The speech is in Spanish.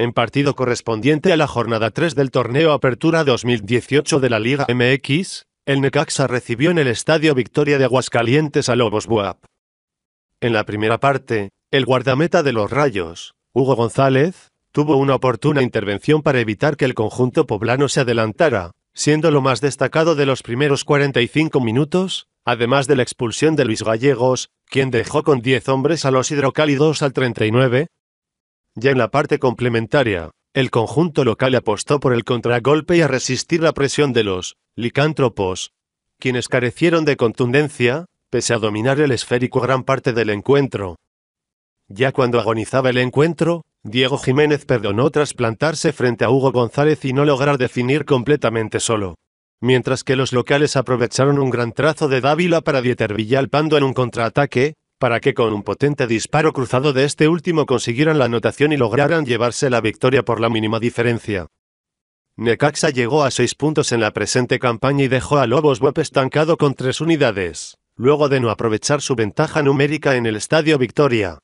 En partido correspondiente a la jornada 3 del torneo Apertura 2018 de la Liga MX, el Necaxa recibió en el Estadio Victoria de Aguascalientes a Lobos Buap. En la primera parte, el guardameta de los Rayos, Hugo González, tuvo una oportuna intervención para evitar que el conjunto poblano se adelantara, siendo lo más destacado de los primeros 45 minutos, además de la expulsión de Luis Gallegos, quien dejó con 10 hombres a los hidrocálidos al 39. Ya en la parte complementaria, el conjunto local apostó por el contragolpe y a resistir la presión de los licántropos, quienes carecieron de contundencia, pese a dominar el esférico gran parte del encuentro. Ya cuando agonizaba el encuentro, Diego Jiménez perdonó tras plantarse frente a Hugo González y no lograr definir completamente solo. Mientras que los locales aprovecharon un gran trazo de Dávila para Dieter Villalpando en un contraataque, para que con un potente disparo cruzado de este último consiguieran la anotación y lograran llevarse la victoria por la mínima diferencia. Necaxa llegó a seis puntos en la presente campaña y dejó a Lobos Web estancado con tres unidades, luego de no aprovechar su ventaja numérica en el Estadio Victoria.